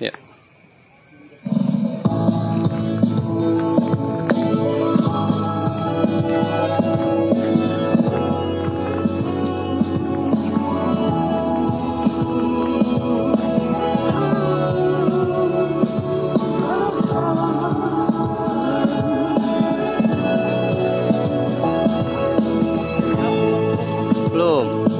Yeah. Belum.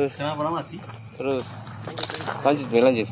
Terus. Kenapa mati? Terus. Lanjut, Bel, lanjut.